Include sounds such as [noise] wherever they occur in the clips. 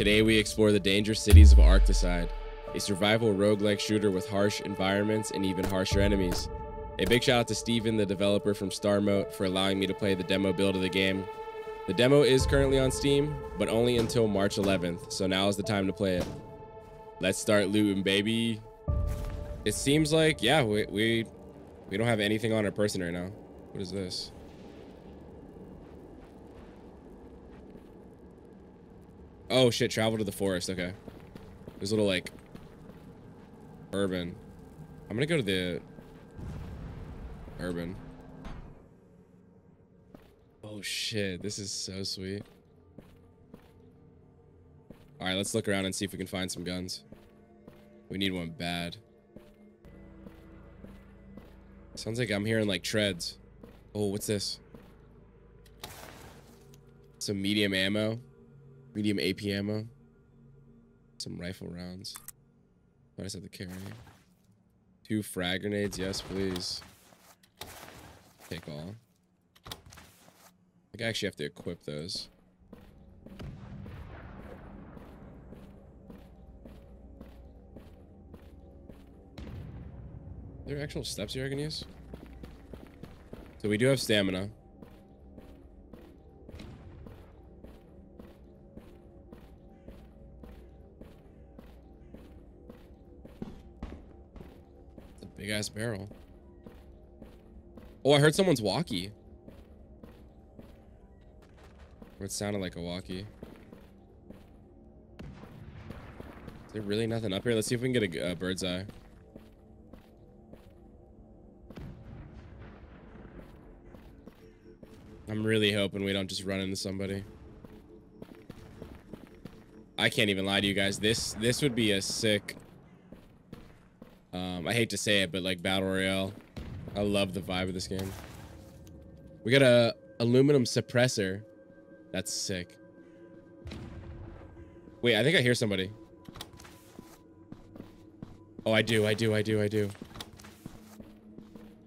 Today we explore the dangerous cities of Arcticide, a survival roguelike shooter with harsh environments and even harsher enemies. A big shout out to Steven, the developer from Starmote, for allowing me to play the demo build of the game. The demo is currently on Steam, but only until March 11th, so now is the time to play it. Let's start looting, baby. It seems like, yeah, we, we, we don't have anything on our person right now. What is this? Oh shit, travel to the forest, okay. There's a little like urban. I'm gonna go to the urban. Oh shit, this is so sweet. All right, let's look around and see if we can find some guns. We need one bad. Sounds like I'm hearing like treads. Oh, what's this? Some medium ammo. Medium AP ammo. Some rifle rounds. I just have to carry. Two frag grenades, yes please. Take all. I think I actually have to equip those. Are there actual steps here I can use? So we do have stamina. Big ass barrel. Oh, I heard someone's walkie. Or it sounded like a walkie. Is there really nothing up here? Let's see if we can get a, a bird's eye. I'm really hoping we don't just run into somebody. I can't even lie to you guys. This this would be a sick. Um, I hate to say it, but like battle royale. I love the vibe of this game. We got a aluminum suppressor. That's sick. Wait, I think I hear somebody. Oh, I do, I do, I do, I do.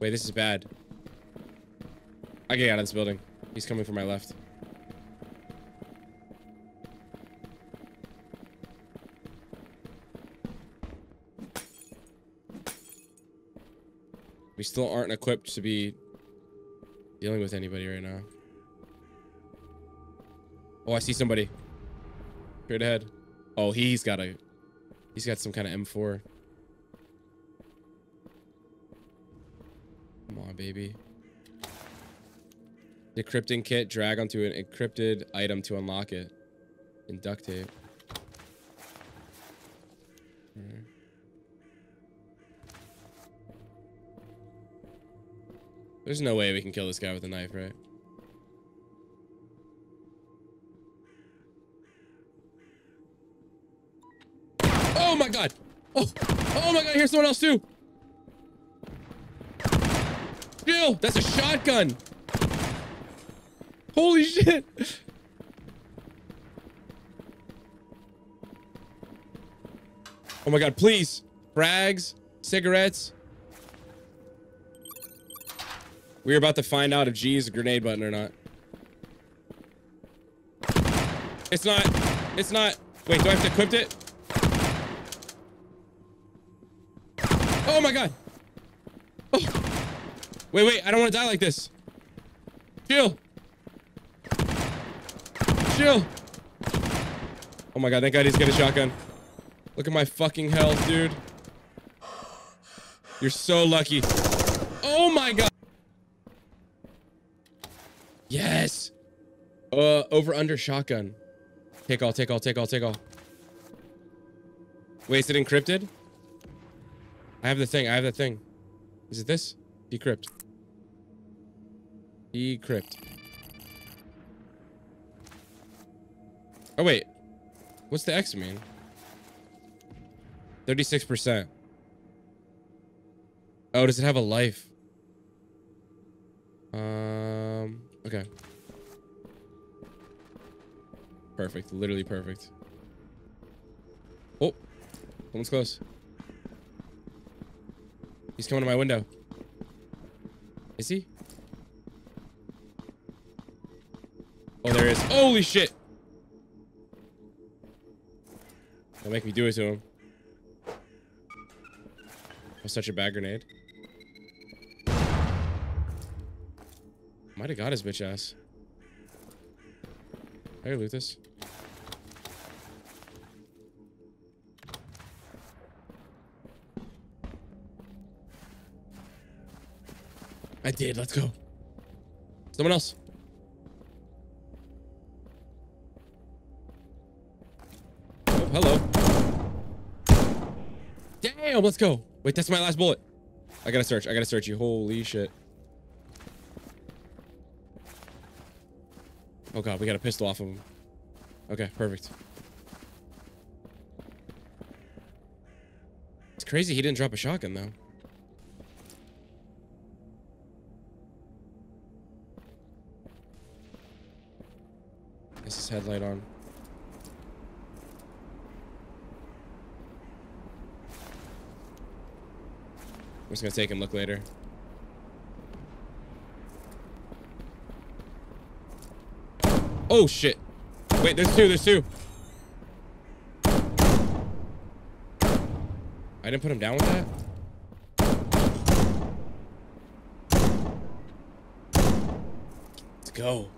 Wait, this is bad. I get out of this building. He's coming from my left. We still aren't equipped to be dealing with anybody right now. Oh, I see somebody. Straight ahead. Oh, he's got a... He's got some kind of M4. Come on, baby. Decrypting kit, drag onto an encrypted item to unlock it. In duct tape. There's no way we can kill this guy with a knife, right? Oh my god! Oh! Oh my god, here's someone else too! Jill! That's a shotgun! Holy shit! Oh my god, please! Frags, cigarettes. We're about to find out if G is a grenade button or not. It's not. It's not. Wait, do I have to equip it? Oh my god! Oh. Wait, wait, I don't want to die like this. Chill. Chill. Oh my god, thank god he's got a shotgun. Look at my fucking health, dude. You're so lucky. Oh my god. Yes. Uh, over under shotgun. Take all, take all, take all, take all. Wait, is it encrypted? I have the thing, I have the thing. Is it this? Decrypt. Decrypt. Oh, wait. What's the X mean? 36%. Oh, does it have a life? Um, okay. Perfect. Literally perfect. Oh, someone's close. He's coming to my window. Is he? Oh, there is. Holy shit. Don't make me do it to him. Was such a bad grenade. Might have got his bitch ass. Loot this. I did. Let's go. Someone else. Oh, hello. Damn, let's go. Wait, that's my last bullet. I gotta search. I gotta search you. Holy shit. Oh god, we got a pistol off of him. Okay, perfect. It's crazy he didn't drop a shotgun though. Is his headlight on? I'm just gonna take him look later. Oh shit. Wait, there's two, there's two. I didn't put him down with that? Let's go.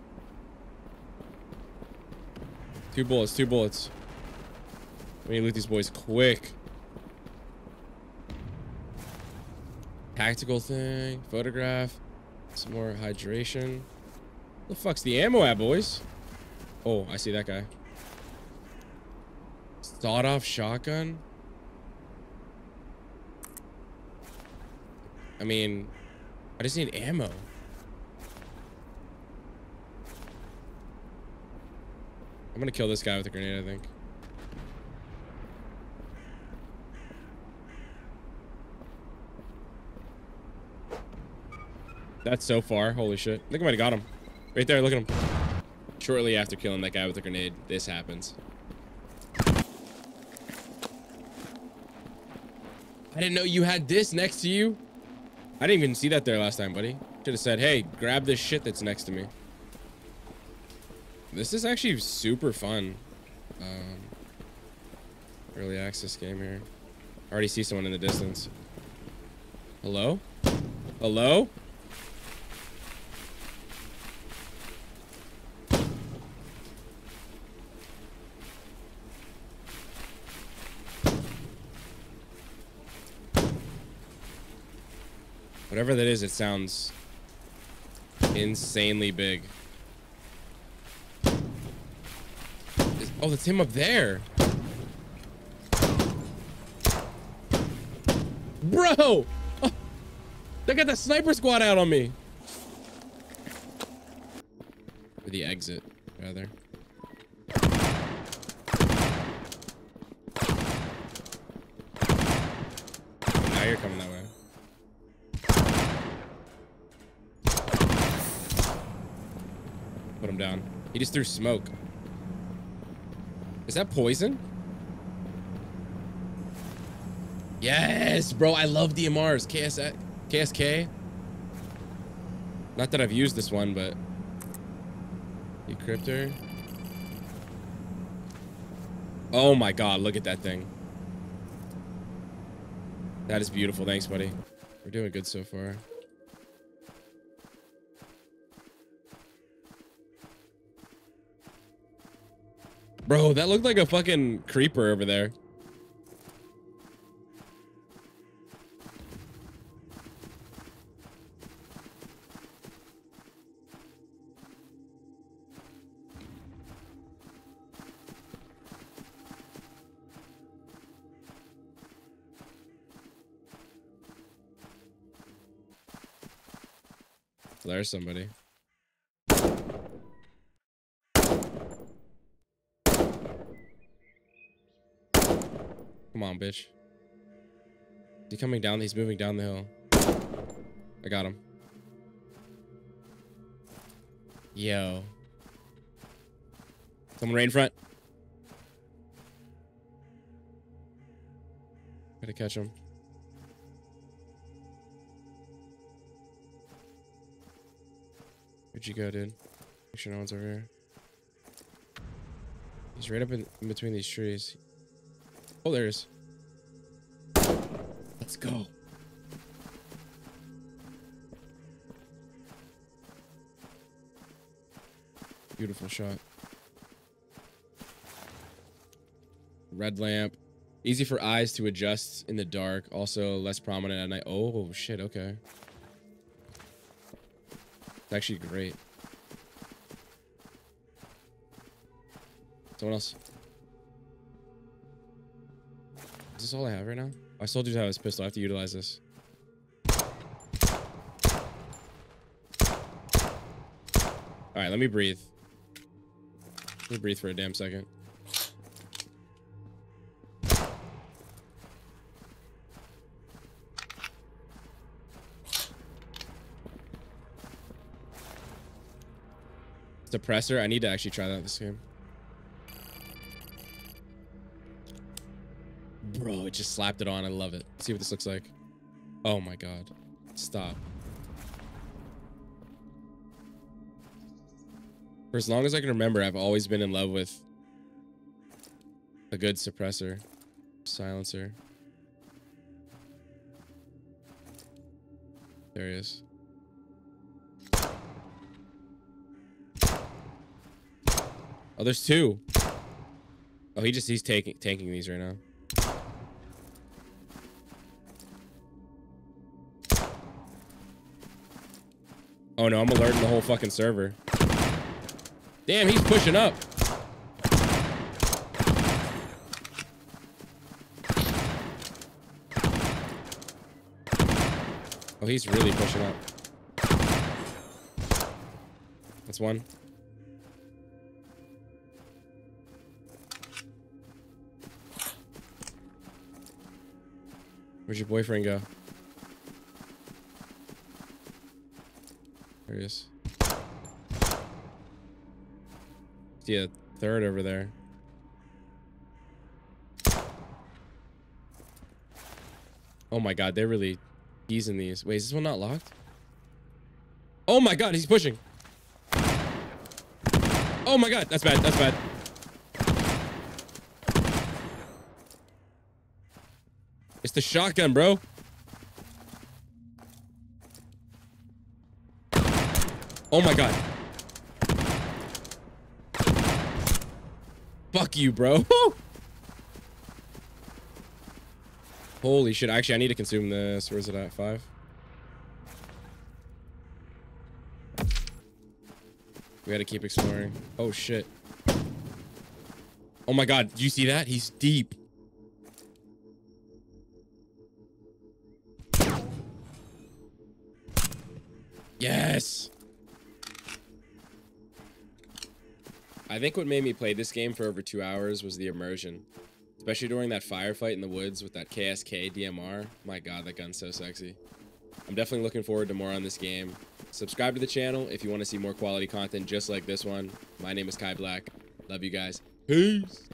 Two bullets, two bullets. We need to loot these boys quick. Tactical thing, photograph, some more hydration. The fuck's the ammo at, boys? Oh, I see that guy. Sawed off shotgun? I mean, I just need ammo. I'm gonna kill this guy with a grenade, I think. That's so far. Holy shit. I think I might have got him. Right there, look at him. Shortly after killing that guy with the grenade, this happens. I didn't know you had this next to you. I didn't even see that there last time, buddy. Should have said, hey, grab this shit that's next to me. This is actually super fun. Um, early access game here. I already see someone in the distance. Hello? Hello? Whatever that is, it sounds insanely big. Is- oh, that's him up there. Bro! Oh, they got the sniper squad out on me. Or the exit, rather. He just threw smoke. Is that poison? Yes, bro. I love DMRs. KS KSK. Not that I've used this one, but decryptor. Oh my god, look at that thing. That is beautiful. Thanks, buddy. We're doing good so far. Bro, that looked like a fucking creeper over there. There's somebody. On, bitch. Is he coming down? He's moving down the hill. I got him. Yo. Someone right in front. Gotta catch him. Where'd you go, dude? Make sure no one's over here. He's right up in, in between these trees. Oh, there it is. Go. Beautiful shot. Red lamp. Easy for eyes to adjust in the dark. Also less prominent at night. Oh, shit. Okay. It's actually great. Someone else. Is this all I have right now? I still do have this pistol. I have to utilize this. All right, let me breathe. Let me breathe for a damn second. Suppressor. I need to actually try that this game. Just slapped it on. I love it. Let's see what this looks like. Oh my god. Stop. For as long as I can remember, I've always been in love with a good suppressor. Silencer. There he is. Oh, there's two. Oh, he just he's taking tanking these right now. Oh no, I'm alerting the whole fucking server. Damn, he's pushing up. Oh, he's really pushing up. That's one. Where's your boyfriend go? There he is. See a third over there. Oh my god, they're really teasing these. Wait, is this one not locked? Oh my god, he's pushing. Oh my god, that's bad, that's bad. It's the shotgun, bro. Oh my god. Fuck you, bro. [laughs] Holy shit. Actually, I need to consume this. Where's it at? Five? We gotta keep exploring. Oh, shit. Oh my god. Do you see that? He's deep. Yes. I think what made me play this game for over two hours was the immersion. Especially during that firefight in the woods with that KSK DMR. My god, that gun's so sexy. I'm definitely looking forward to more on this game. Subscribe to the channel if you want to see more quality content just like this one. My name is Kai Black. Love you guys. Peace.